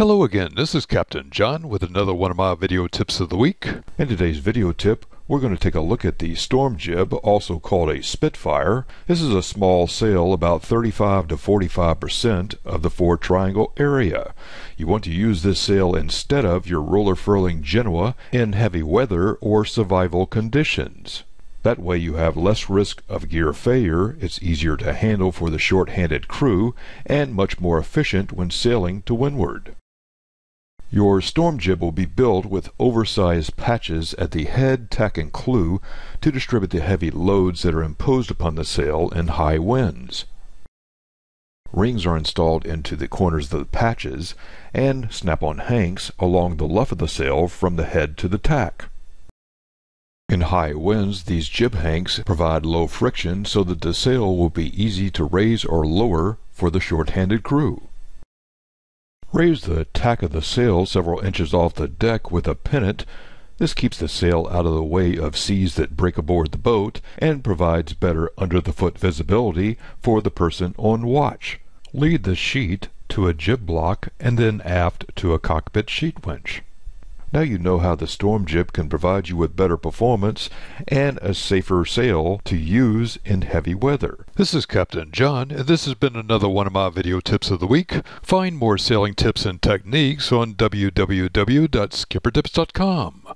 Hello again, this is Captain John with another one of my video tips of the week. In today's video tip, we're going to take a look at the storm jib, also called a Spitfire. This is a small sail, about 35 to 45% of the fore triangle area. You want to use this sail instead of your roller furling Genoa in heavy weather or survival conditions. That way you have less risk of gear failure, it's easier to handle for the short-handed crew, and much more efficient when sailing to windward. Your storm jib will be built with oversized patches at the head, tack, and clew to distribute the heavy loads that are imposed upon the sail in high winds. Rings are installed into the corners of the patches and snap-on hanks along the luff of the sail from the head to the tack. In high winds, these jib hanks provide low friction so that the sail will be easy to raise or lower for the short-handed crew. Raise the tack of the sail several inches off the deck with a pennant. This keeps the sail out of the way of seas that break aboard the boat and provides better under-the-foot visibility for the person on watch. Lead the sheet to a jib block and then aft to a cockpit sheet winch. Now you know how the storm jib can provide you with better performance and a safer sail to use in heavy weather. This is Captain John, and this has been another one of my video tips of the week. Find more sailing tips and techniques on www.skippertips.com.